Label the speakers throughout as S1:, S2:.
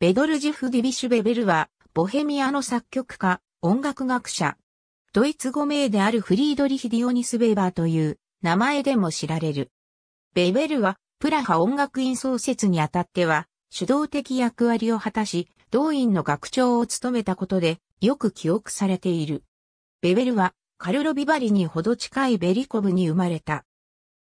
S1: ベドルジフ・ディビシュ・ベベルは、ボヘミアの作曲家、音楽学者。ドイツ語名であるフリードリヒ・ディオニス・ベーバーという名前でも知られる。ベベルは、プラハ音楽院創設にあたっては、主導的役割を果たし、同院の学長を務めたことで、よく記憶されている。ベベルは、カルロ・ビバリにほど近いベリコブに生まれた。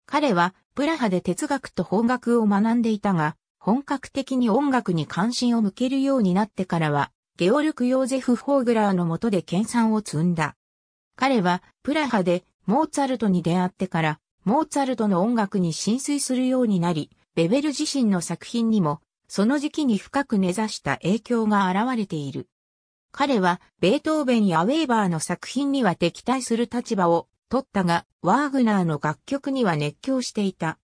S1: 彼は、プラハで哲学と法学を学んでいたが、本格的に音楽に関心を向けるようになってからは、ゲオルク・ヨーゼフ・ホーグラーの下で研鑽を積んだ。彼は、プラハでモーツァルトに出会ってから、モーツァルトの音楽に浸水するようになり、ベベル自身の作品にも、その時期に深く根ざした影響が現れている。彼は、ベートーベンやウェーバーの作品には敵対する立場を取ったが、ワーグナーの楽曲には熱狂していた。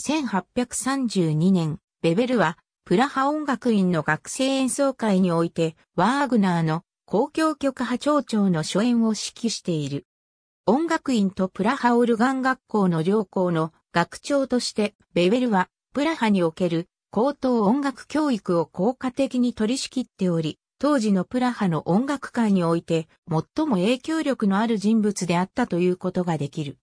S1: 1832年、ベベルは、プラハ音楽院の学生演奏会において、ワーグナーの公共曲派長長の初演を指揮している。音楽院とプラハオルガン学校の両校の学長として、ベベルは、プラハにおける高等音楽教育を効果的に取り仕切っており、当時のプラハの音楽界において最も影響力のある人物であったということができる。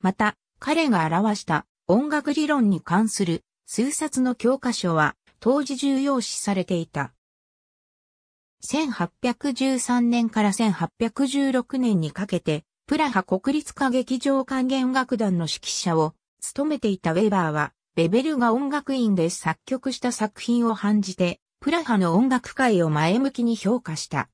S1: また、彼が表した音楽理論に関する数冊の教科書は当時重要視されていた。1813年から1816年にかけて、プラハ国立歌劇場管弦楽団の指揮者を務めていたウェバーは、ベベルが音楽院で作曲した作品を判じて、プラハの音楽界を前向きに評価した。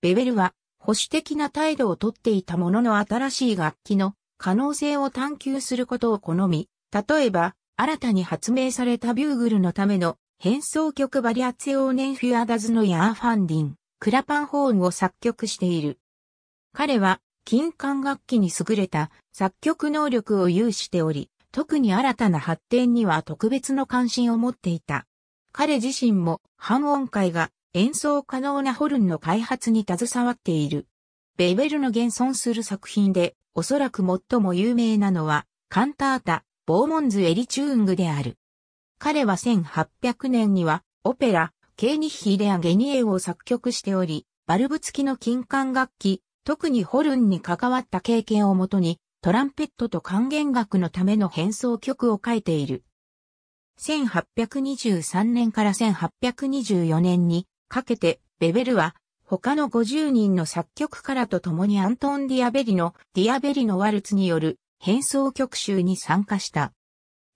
S1: ベベルは保守的な態度をとっていたものの新しい楽器の可能性を探求することを好み、例えば新たに発明されたビューグルのための変奏曲 Variationen für das neu erfundene Klappenhorn を作曲している。彼は金管楽器に優れた作曲能力を有しており、特に新たな発展には特別の関心を持っていた。彼自身も半音階が演奏可能なホルンの開発に携わっている。ヴェベルの現存する作品でおそらく最も有名なのはカンタータ、 Böhmens Errettung である。彼は1800年には、オペラ、 König der Genien を作曲しており、バルブ付きの金管楽器、特にホルンに関わった経験をもとに、トランペットと管弦楽のための変奏曲を書いている。1823年から1824年にかけて、ヴェベルは、他の50人の作曲家らと共にアントン・ディアベリのディアベリのワルツによる変奏曲集に参加した。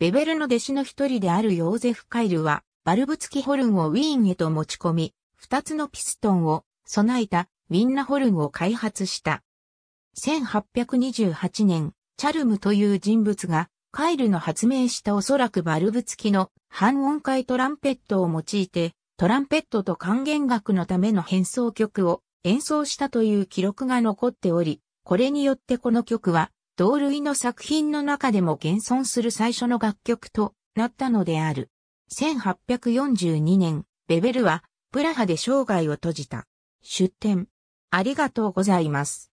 S1: ベベルの弟子の一人であるヨーゼフ・カイルは、バルブ付きホルンをウィーンへと持ち込み、二つのピストンを備えたウィンナホルンを開発した。1828年、チャルムという人物が、カイルの発明したおそらくバルブ付きの半音階トランペットを用いて、トランペットと管弦楽のための変奏曲を演奏したという記録が残っており、これによってこの曲は同類の作品の中でも現存する最初の楽曲となったのである。1842年、ベベルはプラハで生涯を閉じた。出展。ありがとうございます。